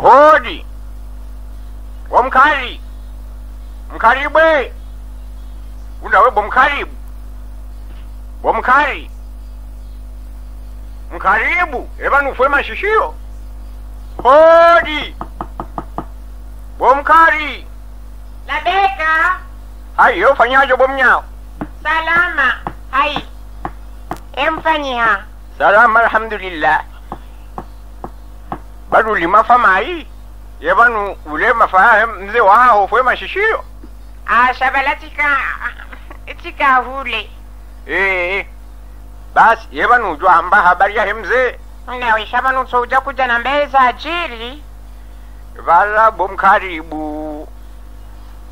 hodi wamkari mkaribwe unawe bomkaribu bomkari mkaribu. Eva nufwe mashishio. Hodi bomkari Labeka, haiyo fanyajo bomnyao salama. Hai. Emfanyiha. salama alhamdulillah bado limafa mai. Yevanu ule mafa mze waho fwe mashishio. Ah, shabala tika tika hule. ee basi yevanu ujua amba habari yahe mzee Nawe shabanu tsoja kuja na mbele za ajili. vala bomkaribu.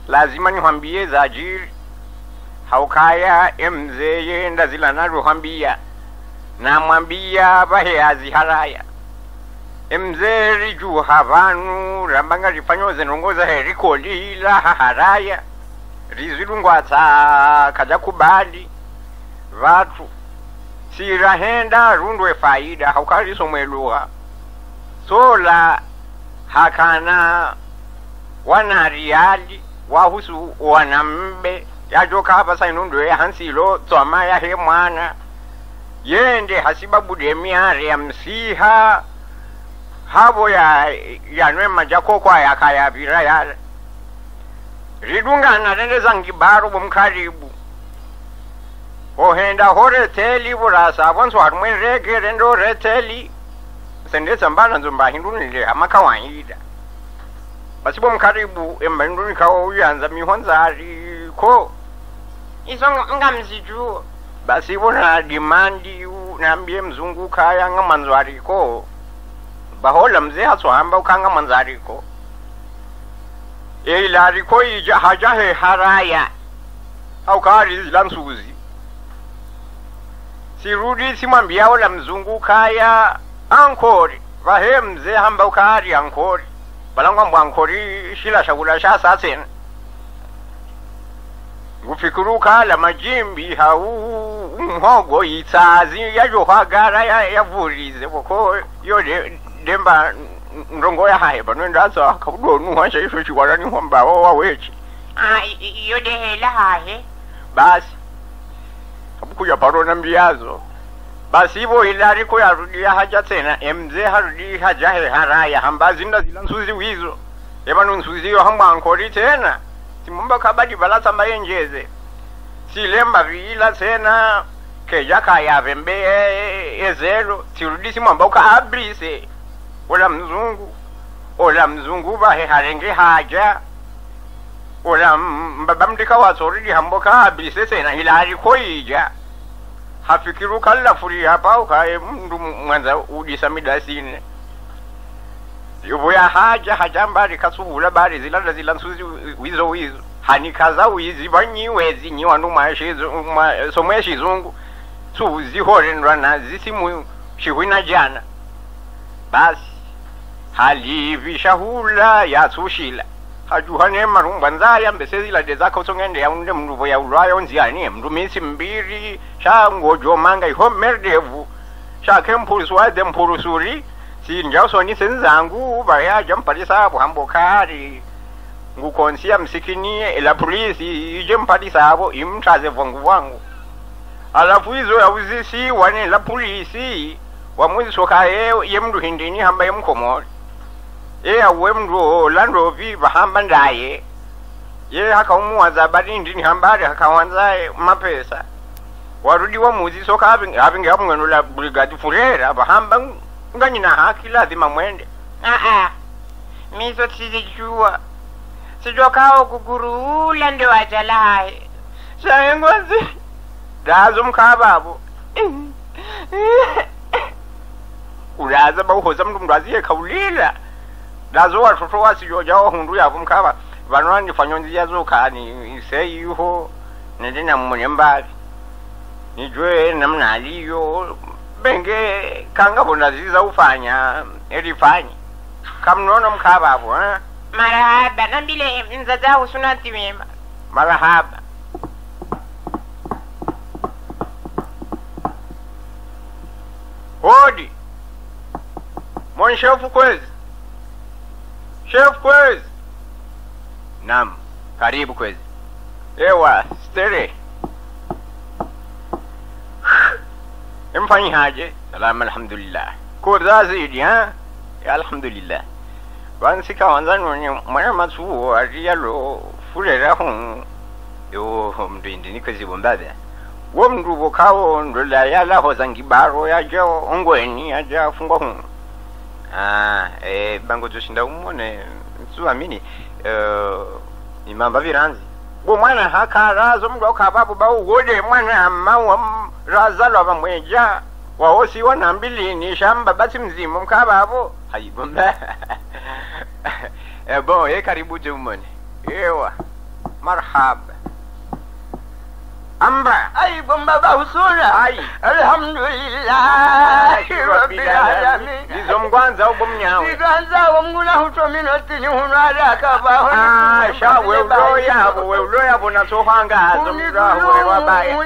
Lazima nihwambie zajiri haukaya emzee yenda zila naluhwambia namwambia vahe aziharaya emzee rijuha vanu rambanga rifanyoze nongoza he rikolila haharaya rizilungwatsa kaja kubali vatu sirahenda rundwe faida haukarisomweluha sola hakana wanariali wahusu wanambe yajoka hapa sainundu ya hansilo tswama yahe mwana yende hasibabude miare ya msiha havo ya yanwe majakokwa yakayavira yale ridungana rende zangibaro bomkaribu ohenda horeteli vurasa vonso harimwe rege rendo reteli sendetsa mbana nzomba hindunile amakawaida basi bomkaribu embanduni kawo uyanza mihonzari ko. Izo ngamzijuo. basi bona dimandi nambie mzungu kaya nga manzwariko bahola mzee hasohamba ukanga manzariko. Eilariko ija hajahe haraya. Au aukari zila nsuzi. Sirudi simwambia wala mzungu kaya ankori vahe mze hamba ukari ankori balangwambwa ankori shila shakula sha sasena ngufikiruka kala majimbi hau umhogo itsazi ya- yavurize koko yo de- demba ndongo yahaye banwendaza kabudonuhasha isho chikwala nihombawo wawechi Ah, iyo de hela hahe. basi abukuya parona mbiyazo basi ivo ilariko yarudia haja tena emze harudi haja haraya hamba zinda zila nsuzi wizo evanu nsuzi yo hamba ankori tena simumba kabadi balasa mayenjeze silemba viila tena keja kayavembe ezelo sirudi simwamba uka ola mzungu ola mzungu vahe harenge haja. Ola mbaba mdika watsoridi hamboka abrise tena hilari koija. Hafikiru kalla furi hapa ukaye mndu mwanza udisa midasine. Yuvoya haja haja mbari kasuhula bari zilanda zila nsuzi wizo wizo. Hanikaza wizi vanyiwezi nyiwandu somwe shizungu suzihorendwa na zisimu shihwina jana. Basi halivi shahula yatsushila hajuhane marumba nzaya mbese zilade ya unde yaunde ya voya ulwayo nziani. Mndu misi mbiri shangojomanga iho merdevu. Shake mpulusu wade mpulusuri sinjasoni senzangu vayaja mpalisa buhambo kari. Ngukonsia msikinie ela pulisi ije mpalisa avo imtraze vangu vangu. Alafu izo yauzisi wane la pulisi. Wamwizisokaye ye mndu hindini hamba ye mkomori ye awe lando landovi vahamba ndaye. Ye hakaumuwaza badi ndini hambari hakawanza mapesa. Warudi wamuzisoka avinge hamweno la brigadi furera vahamba nganyina haki lazima mwende. Aa miso sizijua. Sijua kao kuguruula ndo ajala hahe. shayengozi dazo mkababo ulaza bauhoza mndu mndu aziye kaulila dazo siyo wasijojawo hundu yavo mkhaba vano andifanyonzi yazokani iseiho nende namune mbali nijwe namna aliyo benge kangabona ziza ufanya elifanyi kamnono mkhababo eh? Marahaba. Nambile mzaza usunati wema. marahaba hodi monshefu kwezi chef kwezi. Nam karibu kwezi. Ewa stere emfanyihaje salama alhamdulillah. Kurzazidi ha? Ya alhamdulillah. Vansika wanzanonye mwana matsuwo Ariyalo fule hun yo mdu indi kwezi bombabe. wo mdu mndu la ndola yalaho zangibaro yaja ongweni yaja fungwa hun ah eh bango joshinda umone. Msuamini eh imamba viranzi. Bo mwana hakarazo mndu akababu bauwode mwana mawa razalwa vamweja wawosiwa nambilini shamba basi mzima mkababo hayibomba eh, bon ye karibu jumone ewa marhaba amba ayi bomba ba usura ayi alhamdulillah rabbil alamin nizom kwanza ubomnyawe nizanza wamguna huto minoti ni hunwala kaba hona sha we uloya bo we uloya bo na sohanga zomra we wabaya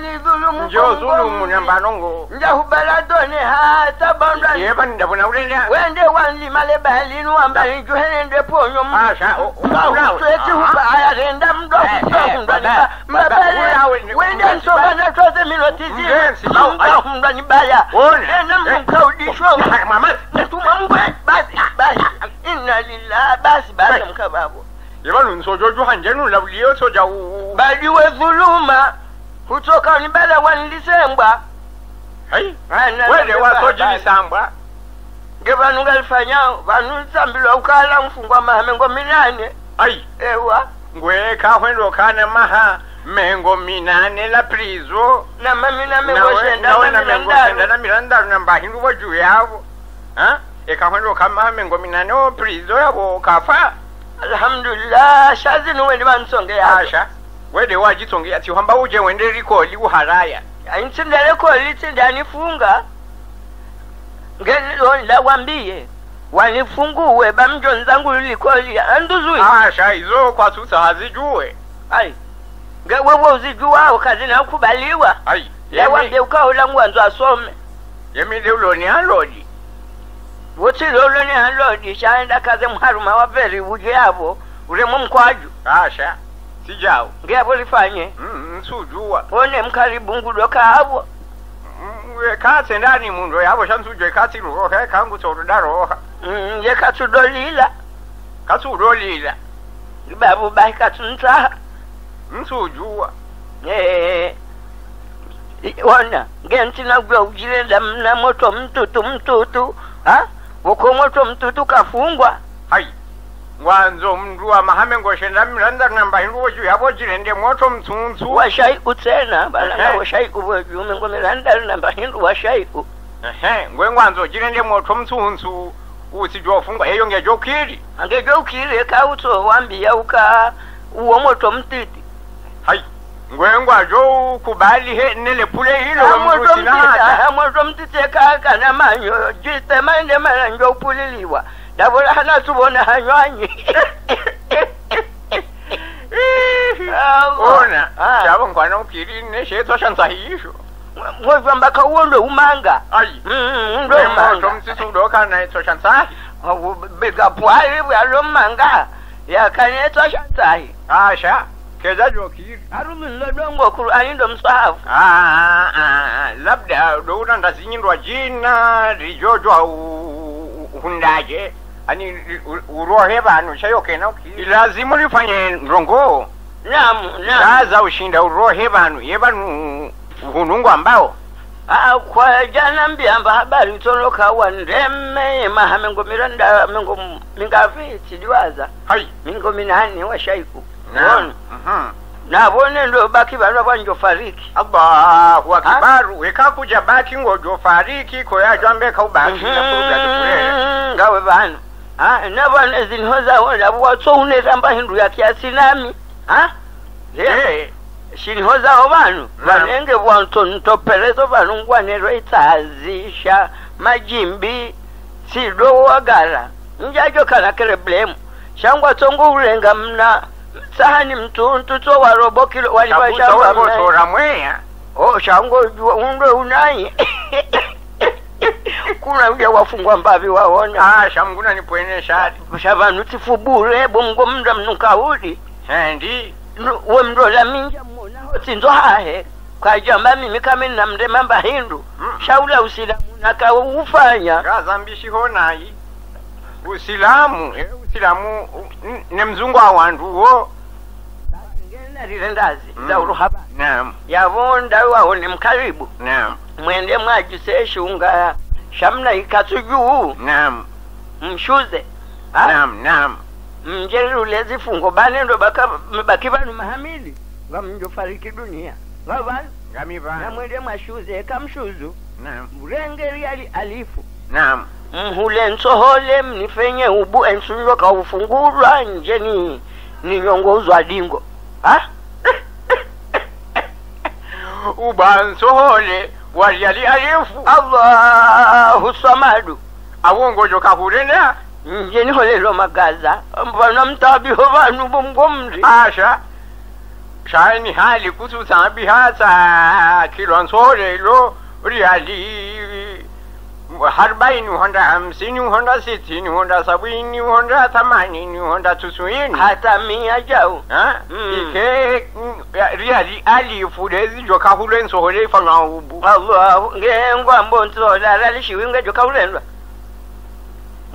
njo zulumu namba nongo nja hubala doni ha tabamba yeba nda bona ulenda wende wanli male bali nu amba njuhene nde po nyom asha o ba ula aya renda mdo mdo mdo mdo milotizima Mgenzi, no, ai. mda ni baya Ona. ena mkaudishwa mama. Natuma mbwe basi basi inna lillahi basi basi mkababo yeba nunsojoju hanjenu lawliyo soja u baliwe dhuluma kutoka nibala wanlisembwa hai Ana- wede wasoji lisambwa nge vanu ngalifanyao vanu sambilwa ukala mfungwa mahamengo minane ai ewa ngwe kahwendo kana maha mengo minane la prizo. Na mami na mengo shenda na mengo senda na mirandaru na mbahindu bo juu yabo ha? Ekahwendo kama mengo minane o prizo yabo kafa. Alhamdulillah shazi nuwendi bansonge ya asha. Wede wajitsongea ati hamba uje wende rikoli uharaya. Aintsindale koli tsindanifunga ngelonda wambiye wanifunguwe bamjonzangu likoli anduzui. Asha izo kwasutsa hazijue. Ai ngewewe uzijuwao kazi nakubaliwa ai lewambie ukaola ngwanzo asome yemide uloni alodi. Wotsilolo uloni halodi shaenda kaze mharuma waveri uje yavo uremo mkwaju asha sijawo. Ngeavo lifanye. Mm, nsujuwa. One mkaribungudo kaavo Mm, katse ndani mundo yabo shansujwe katsiluroha kangutsorudaroha Mm, ye katsudolila katsudolila babu bahi katsuntaha nsujuwa Eh, wana genti na gwa ujilenda mna moto mtutu mtutu ha? Uko moto mtutu kafungwa? Hai. Wanzo mndu wa mahame ngoshenda miranda namba hindu woju yabo jirende moto mtsuntsu washaiku tsena balanga Ehe. washaiku bwejume ngomirandali namba hindu washaiku ehe ngwe ngwanzo jirende moto mtsuntsu usijofungwa eyo ngejokiri ka uto wambi wambiya uka uwo moto mtiti hai ngwengwa zhou kubali he nele pule hilo wamrutinahata hamwe zomtitekakana manyo. Jite maende mana njopuliliwa davola hana subona hanywanyi ona chavo nkwana ukiri neshetwa shanzahisho mwevamba kauwondo umanga. Mm, mm, Ndomanga udokana itswa shanzahi bigapwali bwalomanga yakanetswa shanzahi asha. Asha keza jokiri aruminlodongo kulu anindo mswahafu Ah, ah, ah, labda douna ndazinyindwa jina u- hundaje? Ani urohe vanhu chayokena ukiri lazimu rifanye ndongo namu saza ushinda urohe vanhu ye vanhu hunungu ambao? Ah, kwa jana mbiamba habari toloka ndeme mahamengo miranda mengo mingavi tidiwaza hai. Mingo minani washaiku naam. Na nabone ndo baki bano banjofariki allahu weka wekakuja baki ngojofariki ka ubaki Mhm, ngawe bana. Ah, nabone zinho zawo une watsounetamba hindu ya kiasi nami. Ah, leo shiniho zawo banu Naam. banenge bwantontopelezo banu ngwanero itsazisha majimbi sidowagala njajo kanakele blemu. Shangwa tsongo ulenga mna sahani mtuntu tso warobokilo walibashamba mna ngotora mweya oh shango jua undo unayi kuna uja wafungwa mbavi waona ah shamguna nipwene shadi. Shavanu tifubure bomgo mnda mnukaudi hendi Nu- we mndola minja mmonaho ndo hahe. Kajamba mimi kame namndema mbahindu Mm. shaula usilamuna nakaufanya ngazambishiho nayi usilamu eh, usilamu ne mzungu awandu wo. Ngenalile ndazi Mm. za uruhaba naam. Yavonda waho ni mkaribu. Naam. Mwende mwajise shunga shamna ikasujuu naam. Mshuze. Naam naam. Mjerule zifungo banendo baka baki vanu mahamili. Vamnjofariki dunia. Vavanu ngamiva namwende mwashuze kamshuzu. Naam. Mrengeri ali alifu. Naam mhule nsohole mnifenye ubu ensunjwa kaufungulwa nje ni ninyongozwa dingo. Ha? Ubansohole walyali alifu. Allahu samadu. Awongojo kahulena nje magaza. Mbana mtabiho vanu bomgomri asha. Shani hali kususambi hasa. Kilwa nsolelo ryali arobaini honda hamsini honda sitini honda sabini honda themanini honda tusuini hata mia jau. Ha? Mm. ike mm, alifu kahulwe nsohole ifanywa ubu allahu ngengwa mbonsola lalishiwinga jokaulendwa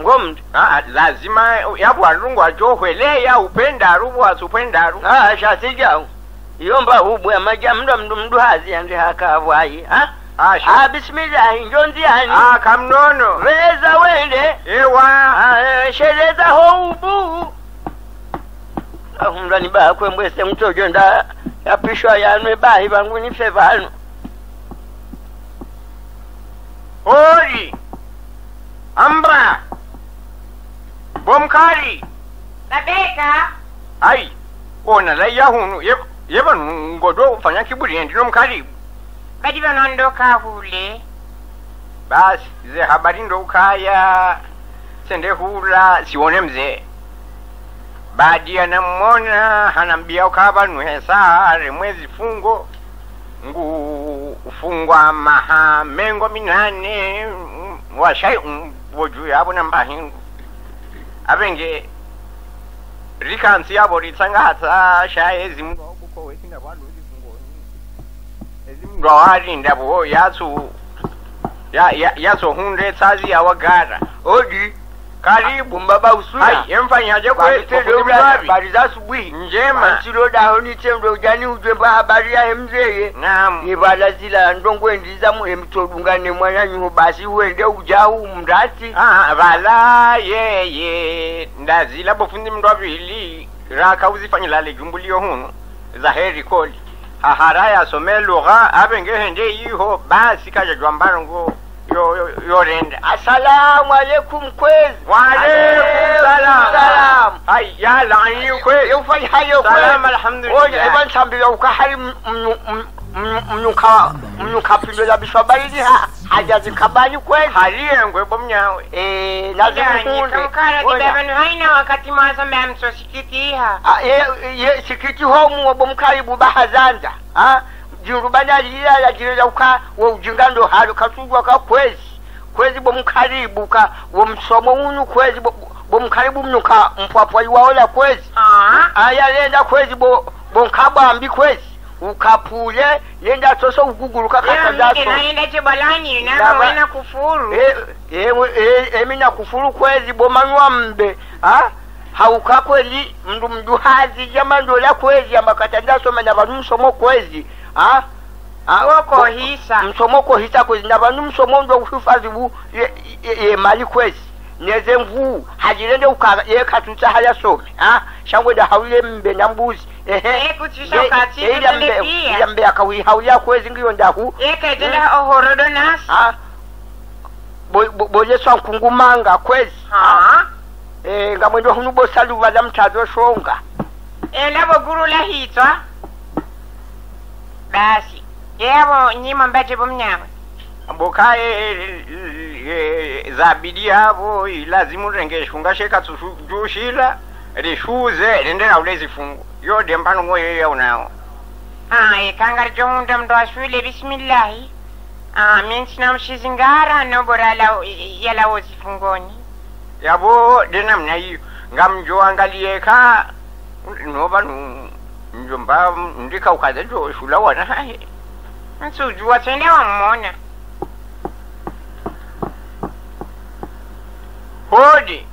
ngomri Ah, lazima yabwalungwa johweleya upendaru bwasi upendaru. Ashasijawu iyomba ubwe amaja mndu mndu mndu hazi yandi hakavwayi ha asha. Ah bismillahi njonziyani ah kamnono. Veza wende. Ewa. Ah, shereza ho ubu ahumrani bakwe mbwese mtojo nda yapishwa yanwe bahi vangu nife vanu. Oji. ambra. Bomkari. Babeka. Ai ona hunu. Yeba ngodo ufanya kiburi ndino mkaribu badi vanondoka hule basi ze habari ndo ukaya sende hula sione mzee baadi anammona hanambia ukavanu hesare mwezi fungo. Ngu ufungwa maha mengo minane. Washai mm, yavo na nambahingu avenge rikansi yavo ritsangatsa shaezi wesinga kwaluli fungoni ezimndu da bo so ya ya yasohunde tsazi yawagara odi karibu mbaba usula ai emfanyaje kweli bari za asubuhi njema ni nitendo jani ujwe ba habari ya mzeye naam nivala zila ndongwendiza mu emtodunga ne mwana mwananyuho basi wende ujahu mrati Ah, bala ye ye ndazila bofundi mndu avili raka uzifanyila lejumbulio hunu zaheri koli hahara yasome lugha avengehende yiho basi kajajwa mbarongo yo- yo- yorenda asalamu alaikum kwezi. Waalaikum salam. salam. Kwezi yalani kwe ufanya hayo salam oja alhamdulillah evansambila mnyuka mnyuka pindo la bishwabalini hajazikabali kwezi haliyengwe bomnyawe Eh, Ndani, nazimuhunde kamkara Oja. haina wakati Ah, sikiti homu ah ilala jilela uka wa ujingando halu kwezi kwezi bo mukalibu ka unu kwezi bo bo mukalibu mnuka mpwapwa iwaola kwezi Ah, aya lenda kwezi bo bo nkabambi kwezi ukapule yenda toso uguguluka leo katazaso mike naenda chibalani Ndaba- namawena kufuru emina kufuru kwezi bomanywa mbe. Ha? Hauka kwezi mndu mduhazi jamandola kwezi amakatandasoma na vanu msomo kwezi. Ha? Awoko woko hisa. Msomo kohisa kwezi. Na vanu msomo ndo kuhifadhi bu ye, ye, ye mali kwezi. Neze mvuu. Hajirende uka somi shangwenda hawile mbe na mbuzi ila mbe akawihauya kwezi ngiyo ndahu. Ohorodo nasi. Ah? Boyeswa nkungumanga kwezi. Hunu bosaluva la mtazo shonga. Elavo guru la hitwa. Basi. Yavo nyima mbate bomnyawe mbokaye zabidi yavo ilazimu rengeshunga shekatsujushila rishuze rendera ule zifungu yode ye ngoyo ay Ah, ekangari johunda mndu ashule bisimillahi Ah, mi sina mshizingara nobora yala- yalawo zifungoni. Yabo de namna hiyo ngamjoangalieka noba nu njomba zo shula wana hahe nsujua wa mmona hodi.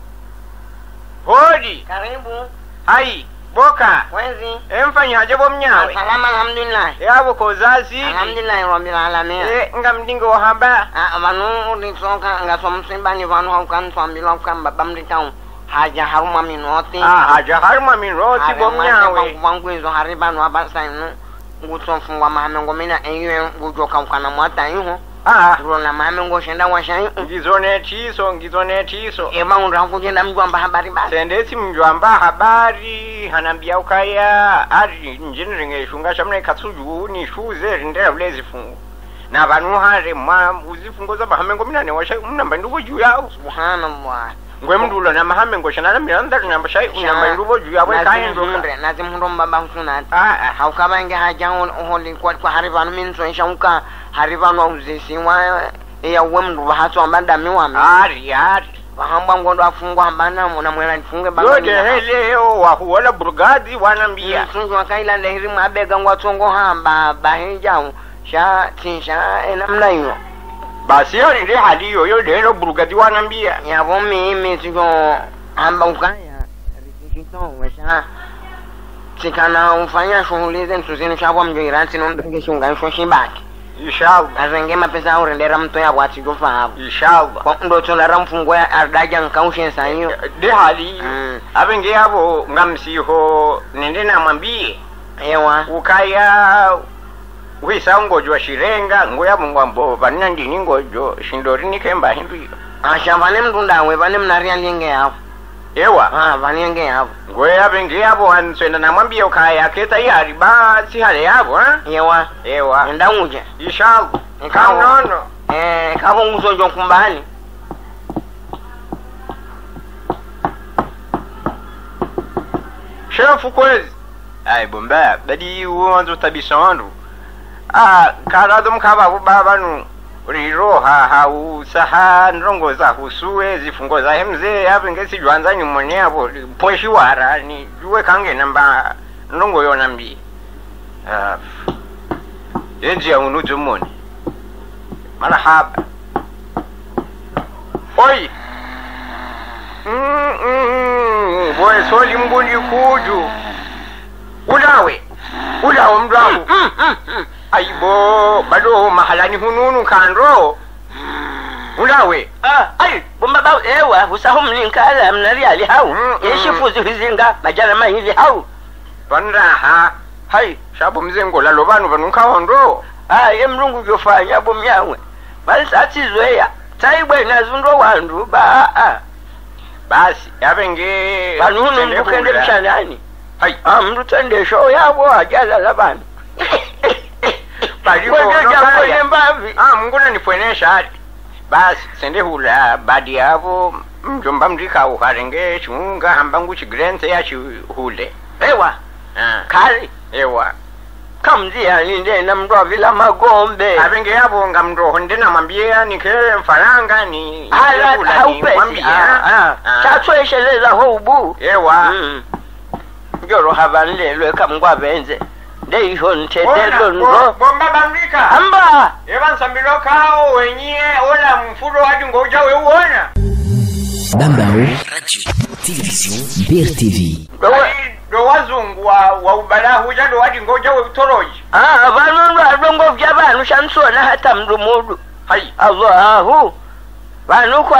Hodi. Karibu. Hai boka. Wezi emfanyaje bomnyawe salama alhamdulillah. Yabo kozazi alhamdulillah rabbil alamin. E ngamdingo hamba. Ah, vanu ulisoka ngaso msimbani vanu haukanswambila kukamba bamlitau haja haruma minoti. Ah haja harma min roti bomnyawe vangwizo hari vanu abasainu ngusofungwa mahamengo mina eyiwe ngujoka ukana mwata iho ah rona mahamengo shenda washai ngizone tiso ngizone tiso evaundu hakujenda mjwamba habari basi sendesi mjwamba habari. Hanambia ukaya ari njiniringe shunga shamne katsuju ni shuze rindera vule zifungu na vanu hare mwa uzifungo za mahamengo minane washa mnamba nduvo juu yao subhanallah ngwe mndulo na mahamengo shanana mirandari namba shai unamba nduvo juu yao kaendo nazi mndu mbaba husunati ah ah. Haja uholi kwa hari vanu minsoisha uka hari vanu auzisiwa eyauwe mndu vahatswamba dami wami ari ari vahamba ngondo afungwa hambana mona mwera nifunge yote heleo wahuola burgadi wanambia msungu wakaila lehiri mwabega ngwatsongo hamba bahijau sha tinsha enamna iyo basi yo ndi hali yoyo lelo burgadi wanambia yavo mimi tiko hamba ukaya rikishitowe sha. Tikana ufanya shughuli zentu zinu shavo mjoiransi nondenge shunganisho shibaki inshallah azenge mapesa aurendera mto yavo atijofavo inshallah kwa ndotsolara mfungo ya ardaja nkaushensa iyo de hali Mm. avenge yavo ngamsiho nende namwambie ewa. Ukaya wisa ngojo wa shirenga ngoyavo ngwambo vanina ndini ngojo shindori nikemba hindu iyo asha vane mndundawe vane mnaria lienge yavo ewa? Ah yavo. Ngoye avenge yavo answenda namwambie ukaya keta iyari basi hale yavo ha? Ewa. Ewa. Enda uje. Inshallah kanono eh kavo nguzojo kumbani shefu kwezi. Ai bomba badi uwanzo tabisa wandu. Ah karado mkaba bubabanu riro ha ha usaha ndongo za husuwe zifungo za hemze hapo ngesi juanza ni mwone hapo poshi wara ni juwe kange namba ndongo yonambi nambi ah yenji ya unuju moni marhaba oi mm, mm, soli mbundi kuju ulawe ulawe mdwangu aibo bado mahalani hununu kandro ulawe ah ai bomba ba ewa usahu mninkala mnari ali hau. Mm, mm. yeshifuzi hizinga majana mahili hau. Vanraha hai shabo mzengola lo vanhu vanunkaondro ah ye mlungu jofanya bomyawe bali satizweya taibwena zundo wandu ba ah. Basi yavenge banu hunu mndu mshanani. Hai. Ah mndu tende show yabo ajala la vanhu Balipo Kwenye jambo nokaya. yembavi ah munguna nipwenesha ati basi sende hula badi yavo mjomba mndika uharenge chiunga hamba nguchigrense yachihule ewa. Ah. Kali. Ewa. Kamziyani ndena mndu avila magombe. Avenge yavo ngamndoho ndinamwambia nikele mfaranga ni ah, Ah. chatswesheleza houbu ewa. Mm. njolo havanlelwe kamngwa benze ndeisho go bomba bamrika amba evan sambilo kao wenye ola mfuro hadi ngoja weuona Bambao, télévision, BRTV. Do wazungu wa, wa ubala huja do hadi ngoja weutoroji Ah, vanu ndo adongo vya vanu shansona hata mdumudu hai. Allahu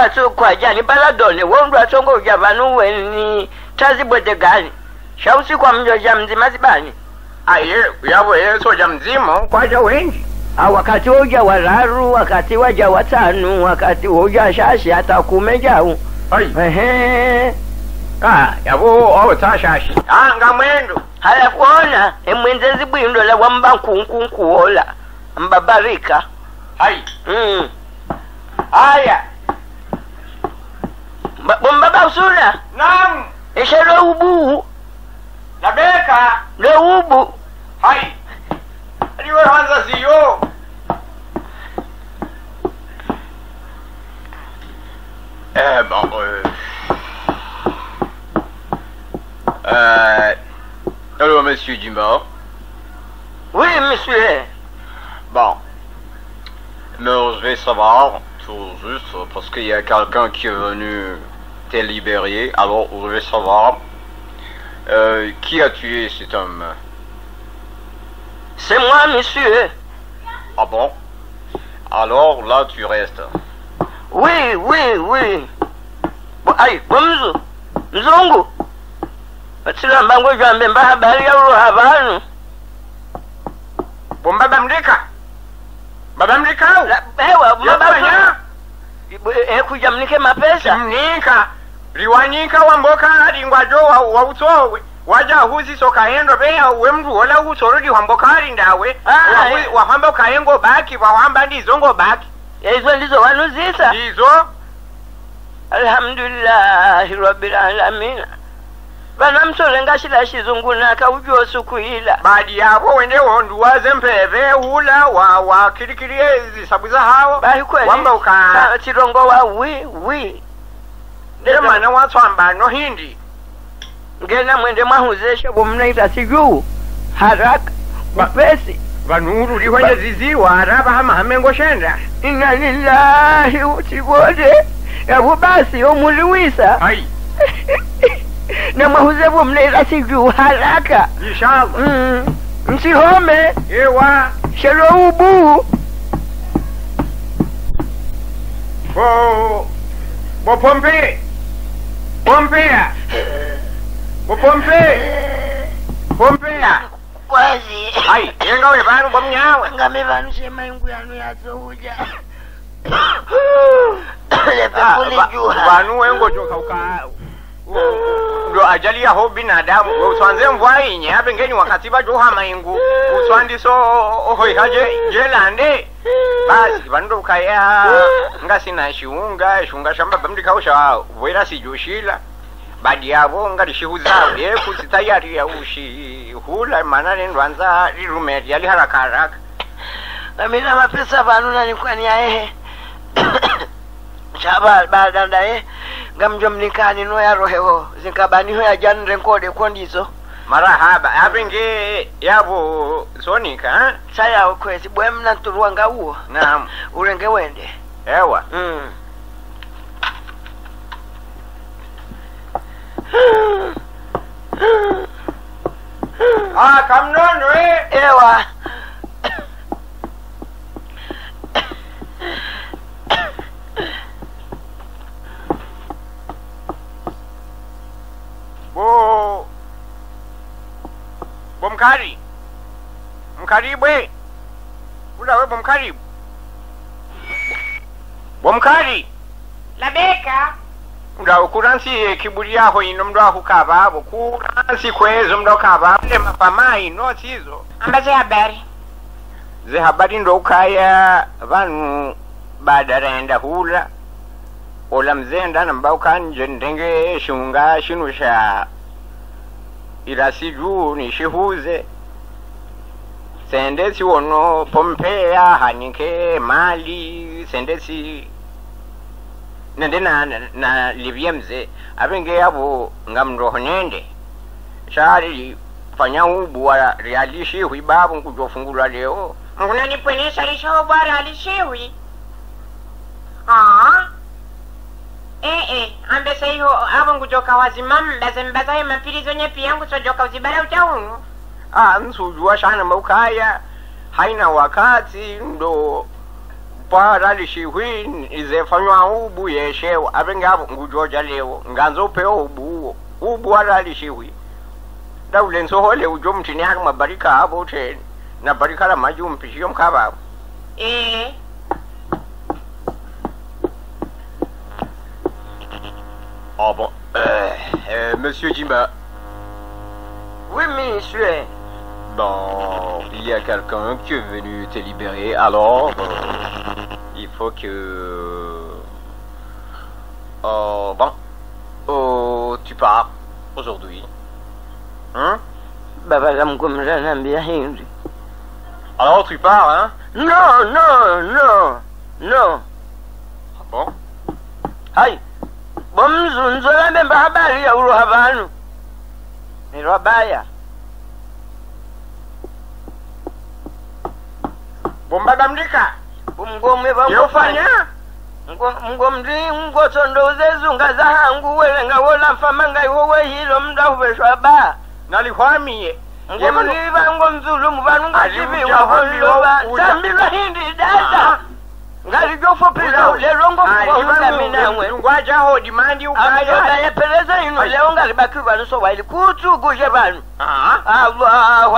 tu kwa jani baladone wondo atongo vya vanu weni tazibwete gani. Shausi kwa mjoja mzima zibani yavo ye ja mzima kwaja wengi. Ah, wakati woja wararu wakati waja watanu wakati woja shashi hata kume jau. Hai. Ehe. Ah yavo awo tashashi anga mwendo haya kuona emwenzezi bwindo la wamba nkunkunkuola mbabarika hai. Mm. haya. Ba- bombaba usula nam eshe lweubu Labeka leubu hai. Aliwe hanza Eh bon euh. Euh Allô monsieur Dumas Oui monsieur. Bon. Mais je vais savoir tout juste parce qu'il y a quelqu'un qui est venu te libérer alors je vais savoir euh, qui a tué cet homme C'est moi, monsieur. Ah bon? Alors là, tu restes. Oui, oui, oui. Bo- Ai, bomzu. Mzungu. Batsiramba ngojambe mba habari ya uruha abantu. Bon, baba mdeka Baba mdeka La- Ewa, Yabanya mababa. Eh, kuja mnike mapesa. mnika liwanyika wamboka lingwajo wa, wa utsowe waja huzi sokaendo beya we mndu wola lihwamboka ali ndawe Ah, Wahu- eh. wahamba ukayengo baki wahamba ndizo ngo baki Izo ndizo wanuzisa. ndizo Alhamdulillahi rabbil alamin. Bana msole ngashila shizungu naka suku ila badi yabo wendewo nduwaze mpeve hula wa wa kirikiri zisabu za hawo Bahi kweli. wamba uka Ka- Chirongo wa wi wi. Ndio maana watswamba no hindi. Ngena mwende mwahuzesha bomnaita sijuu haraka. Mapesi wanya zizi ziziwa araba hama hamengo shenda. Inna lillahi utibode yabo basi omuliwisa ai na mwahuze bomnaita sijuu haraka. Inshallah. Mm, msihome ewa. Shelo ubu. Bo bo pompe pompea bo pompe pompea kwazi ai yenga we vanu bomnyawe ngame vanu shema ingu yanu yatouja vanu wengo joka uka ndo ajali yaho binadamu uswanze mvua inye. Ape ngeni wakati vajoha maingu. Uswandiso ohoihaje jelande basi vandu ukaya ngasina shiunga shiunga shamba bamdikausha voira sijushila. Badi yavo ngalishihuzao yekusitayari ya ushihula mana nendwanza lirumeti yali haraka haraka. Amina mapesa vanu nanikwani aehe chaba badanda e kani no yaroheho zinkabaniho yajanire nkode kondizo marahaba abinge yabo sonika ha? sayawo kwesi bwe mnanturwa ngauwo naam. Urenge wende ewa. Mm. ah kamnono eh ewa bo bo mkari mkaribwe bo mkari labeka. Mdawo kuransi kibuli yaho ino mndu kukavavo kuransi kwezo mndu kavavo le mapama ino sizo ambaze habari? Ze habari ndo ukaya vanu badarenda hula. Ola mzenda namba ukanje ndenge shunga shinu sha irasi juu nishihuze sendesi wono pompea hanike mali sendesi. Nende na, na, livye mze avenge yavo ngamroho nende. Shari fanya ubu wa realishi hwibabu nkujofungulwa leo. Ah. eh eh ambese iho avo nkujoka wazima mbaze mbazaye mapirizo nyepi yangu sojoka uzibara utaunu ah nsujua shana maukaya haina wakati ndo paralishihwi izefanywa ubu yeshewa avenge avo ngujoja leo nganzopeo ubuwo ubu aralishihwi daule nsohole ujo mtini haka mabarika avo teni na barika la majumpishiyo mkavavo eh Ah bon, euh, euh, Monsieur Jimba, oui monsieur Bon, il y a quelqu'un qui est venu te libérer, alors il faut que... Euh, bon, oh, tu pars aujourd'hui. Hein Alors tu pars, hein Non, non, non, non. Ah bon Aïe Bon, je ne sais pas, mais je bombabamlika umgomwe yofanya ngomri ngotondouze zunga za hangu welenga wolafamanga iwowe hilo mdahuveshwa ba. Nalihwamiye ngomri vango mzulumu vanu ngachiviwa Alivuja holoba uja- sambilwa hindi dada. Lelo ngwajahodi mandi ayoda ukaya yapeleza ino leo ngalibaki vanu sowaili kutsugushe vanu Ah, allahu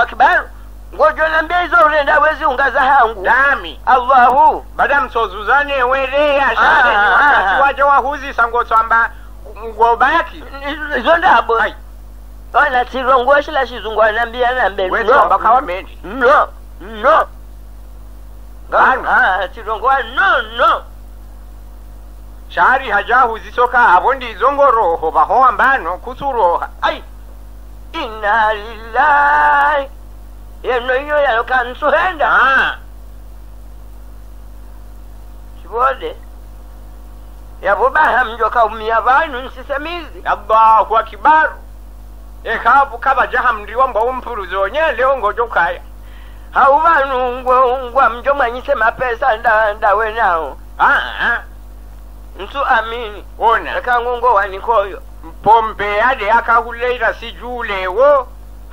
akbar ngojolambia izo urenda wezi unga za hangu. Dami allahu. Madam sozuzane wereya Ah, shale ah, wakati ah. sango ngotswamba ngobaki. Izo ndabo. Ona tsirongo shila shizungu anambia nambe wetsamba kawa mendi no no. Ngano? Ah, tsirongo no no. Shari hajahuzisoka abo ndizo ngoroho bahoambano kusuroha ai inna lillahi yeno iyo yalo kansuhenda Ah, yabo kaumia vanu nsisemizi. Allahu akibaru ekabu kabajahamriwa mbwa umfuruzonye leo ngojokaya hau vanu ngwa mjo mwanyise mapesa nda ndawe nawo Ah, ah, nsu amini. Ona. Ekangungo wanikoyo mpombe ade akahuleira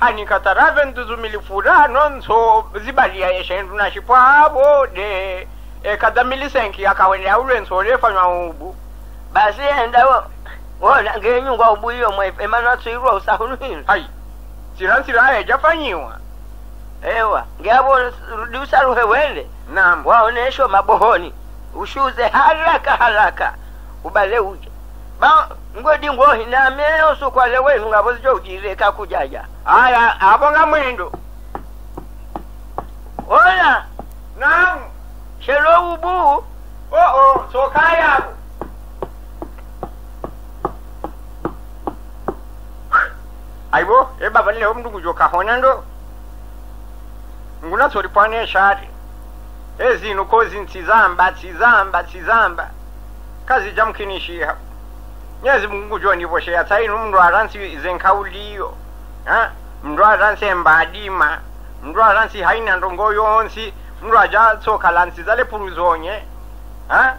sijulewo hanikatarave nonso nso zibalia yeshendu na shipwavo de ekadamilisenki akawene aule nso lefanywa ubu. Basi enda wona ngenyungwa ubuyo mwe emana tsirwa usahulwini? Hai siransira ejafanyiwa ewa ngeabo rudi ruhe wende? Nam waonesho mabohoni. Ushuze haraka haraka. Ubale uje ba ngodi ngohi name osukwale wenu ngabo zijo ujireka kujaja aya abonga mwendo oya. Nam shelo ubu. Oo oh, sokayabo aibo ebabalile omndu kahona ndo. Ngunatsolipwane eshati ezino kozi ntsizamba tsizamba tsizamba. Kazija mkinishiha nyezi mungu jonivosheya tsaino mndu aransi zenkauliyo ha? mndu aransi embadima mndu aransi haina ndongo yonsi mndu aja lansi zalepuruzonye puruzonye ha?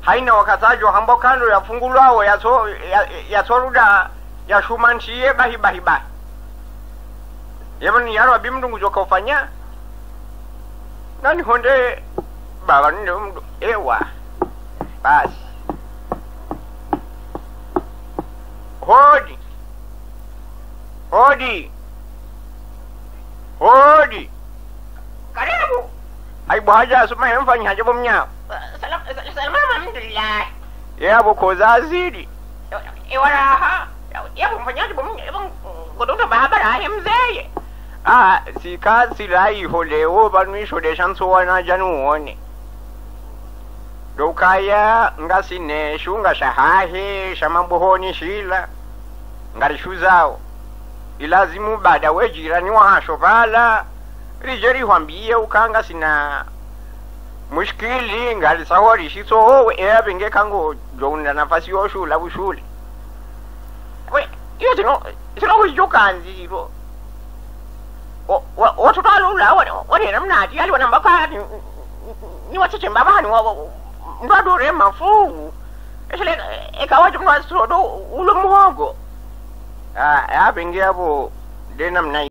haina wakatsajo hambo kando yafungulwawo yatso ya- yatsoruda yashuma ntiye bahi bahi bahi. Yevani yarwa bimndungu jokaufanya nani honde baba ninde mndu ewa basi hodi hodi hodi karibu. Aibu haja asuma yemfanyi haja bomnyao salama alhamdulillah. Yabo koza azidi. Iwaraha yabu mfanyaji bom godonda barabara ahe mzeye ah sikasilayiho lewo wana janu uone. Dokaya ngasineshu ngashahahe shamambuhoni shila ngalishuzawo ilazimu baada we jirani wahasho pala rije rihwambiye ukanga sina mushkili ngalisaho rishitsoho eyavinge kango jounda nafasi yoshula bushule we iyo zino zinokuijokanziro watotwalula wanena mnati ali wana mbakani ni wacheche mbabani mndwadore mafungu esele ekawaje mnwasodo ulo muhogo avinge avo denamna